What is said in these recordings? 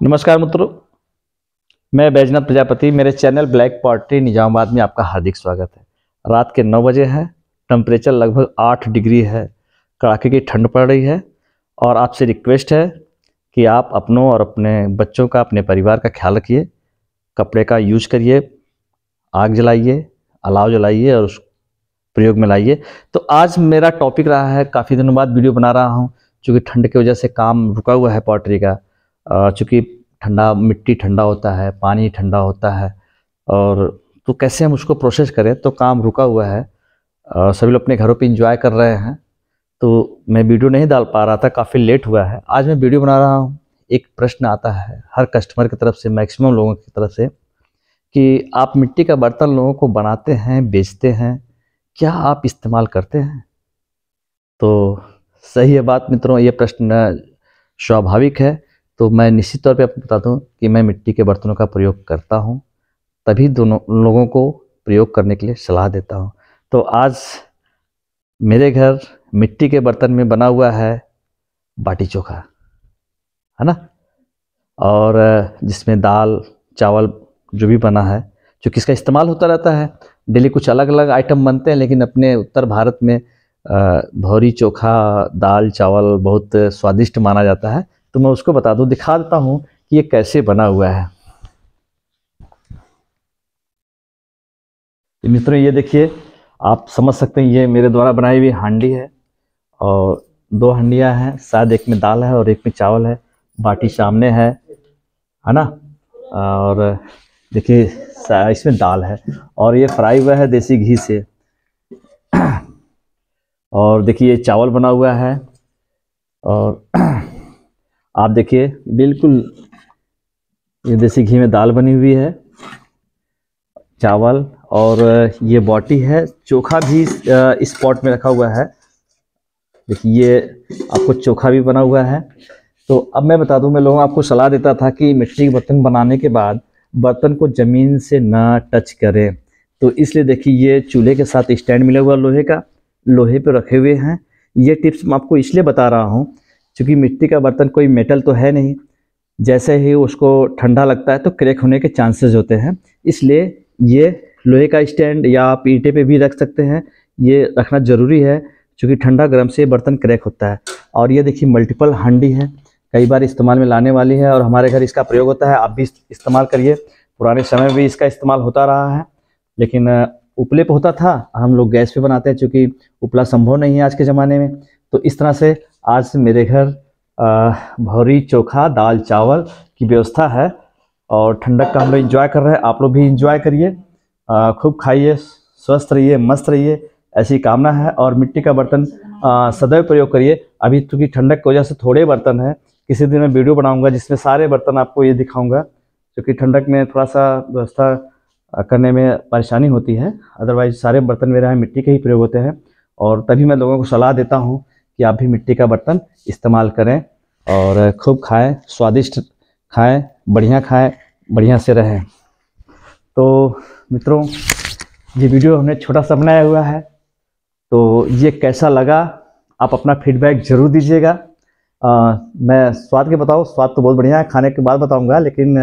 नमस्कार मित्रों। मैं बैजनाथ प्रजापति, मेरे चैनल ब्लैक पॉट्री निजामाबाद में आपका हार्दिक स्वागत है। रात के नौ बजे है टेम्परेचर लगभग आठ डिग्री है, कड़ाके की ठंड पड़ रही है और आपसे रिक्वेस्ट है कि आप अपनों और अपने बच्चों का, अपने परिवार का ख्याल रखिए, कपड़े का यूज़ करिए, आग जलाइए, अलाव जलाइए और उस प्रयोग में लाइए। तो आज मेरा टॉपिक रहा है, काफ़ी दिनों बाद वीडियो बना रहा हूँ चूँकि ठंड की वजह से काम रुका हुआ है पॉटरी का। चूँकि ठंडा, मिट्टी ठंडा होता है, पानी ठंडा होता है, और तो कैसे हम उसको प्रोसेस करें? तो काम रुका हुआ है। सभी लोग अपने घरों पे इंजॉय कर रहे हैं। तो मैं वीडियो नहीं डाल पा रहा था, काफ़ी लेट हुआ है। आज मैं वीडियो बना रहा हूँ। एक प्रश्न आता है हर कस्टमर की तरफ़ से मैक्सिमम लोगों की तरफ़ से, कि आप मिट्टी का बर्तन लोगों को बनाते हैं, बेचते हैं, क्या आप इस्तेमाल करते हैं? तो सही है बात मित्रों, ये प्रश्न स्वाभाविक है। तो मैं निश्चित तौर पे आपको बता दूँ कि मैं मिट्टी के बर्तनों का प्रयोग करता हूँ, तभी दोनों लोगों को प्रयोग करने के लिए सलाह देता हूँ। तो आज मेरे घर मिट्टी के बर्तन में बना हुआ है बाटी चोखा, है ना? और जिसमें दाल, चावल जो भी बना है, जो किसका इस्तेमाल होता रहता है। डेली कुछ अलग अलग आइटम बनते हैं, लेकिन अपने उत्तर भारत में भौरी चोखा, दाल, चावल बहुत स्वादिष्ट माना जाता है। तो मैं उसको बता दूँ, दिखा देता हूँ कि ये कैसे बना हुआ है। मित्रों, ये देखिए, आप समझ सकते हैं, ये मेरे द्वारा बनाई हुई हांडी है और दो हंडियाँ हैं, शायद एक में दाल है और एक में चावल है, बाटी सामने है है ना? और देखिए इसमें दाल है और ये फ्राई हुआ है देसी घी से। और देखिए, ये चावल बना हुआ है और आप देखिए, बिल्कुल ये देसी घी में दाल बनी हुई है, चावल और ये बॉटी है, चोखा भी इस पॉट में रखा हुआ है। देखिए, ये आपको चोखा भी बना हुआ है। तो अब मैं बता दूँ, मैं लोगों आपको सलाह देता था कि मिट्टी के बर्तन बनाने के बाद बर्तन को ज़मीन से ना टच करें। तो इसलिए देखिए, ये चूल्हे के साथ स्टैंड मिला हुआ लोहे का, लोहे पे रखे हुए हैं। ये टिप्स मैं आपको इसलिए बता रहा हूँ क्योंकि मिट्टी का बर्तन कोई मेटल तो है नहीं, जैसे ही उसको ठंडा लगता है तो क्रैक होने के चांसेस होते हैं। इसलिए ये लोहे का स्टैंड या आप ईंटे पे भी रख सकते हैं, ये रखना ज़रूरी है क्योंकि ठंडा गर्म से बर्तन क्रैक होता है। और ये देखिए मल्टीपल हंडी है, कई बार इस्तेमाल में लाने वाली है और हमारे घर इसका प्रयोग होता है, आप भी इस्तेमाल करिए। पुराने समय में भी इसका इस्तेमाल होता रहा है, लेकिन उपले पे होता था, हम लोग गैस पे बनाते हैं, चूँकि उपला संभव नहीं है आज के ज़माने में। तो इस तरह से आज मेरे घर भौरी चोखा दाल चावल की व्यवस्था है और ठंडक का हम लोग इंजॉय कर रहे हैं। आप लोग भी इंजॉय करिए। खूब खाइए, स्वस्थ रहिए, मस्त रहिए, ऐसी कामना है और मिट्टी का बर्तन सदैव प्रयोग करिए। अभी क्योंकि ठंडक की वजह से थोड़े बर्तन हैं, किसी दिन मैं वीडियो बनाऊँगा जिसमें सारे बर्तन आपको ये दिखाऊँगा क्योंकि ठंडक में थोड़ा सा व्यवस्था करने में परेशानी होती है। अदरवाइज़ सारे बर्तन मेरे यहाँ मिट्टी के ही प्रयोग होते हैं और तभी मैं लोगों को सलाह देता हूँ कि आप भी मिट्टी का बर्तन इस्तेमाल करें और खूब खाएँ स्वादिष्ट खाएँ बढ़िया खाएँ बढ़िया से रहें। तो मित्रों ये वीडियो हमने छोटा सा बनाया हुआ है तो ये कैसा लगा आप अपना फीडबैक ज़रूर दीजिएगा। मैं स्वाद के बताऊँ स्वाद तो बहुत बढ़िया है खाने के बाद बताऊँगा लेकिन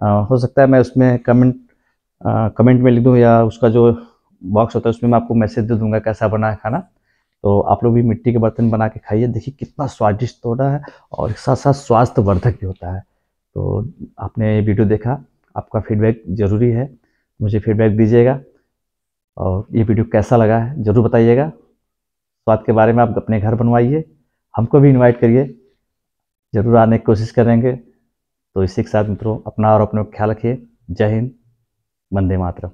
आ, हो सकता है मैं उसमें कमेंट आ, कमेंट में लिख दूँ या उसका जो बॉक्स होता है उसमें मैं आपको मैसेज दे दूँगा कैसा बना है खाना। तो आप लोग भी मिट्टी के बर्तन बना के खाइए। देखिए कितना स्वादिष्ट हो रहा है और साथ साथ स्वास्थ्य वर्धक भी होता है। तो आपने ये वीडियो देखा, आपका फीडबैक ज़रूरी है। मुझे फीडबैक दीजिएगा और ये वीडियो कैसा लगा है ज़रूर बताइएगा। स्वाद के बारे में आप अपने घर बनवाइए। हमको भी इनवाइट करिए। ज़रूर आने की कोशिश करेंगे। तो इसी के साथ मित्रों, अपना और अपने ख्याल रखिए। जय हिंद। वंदे मातरम।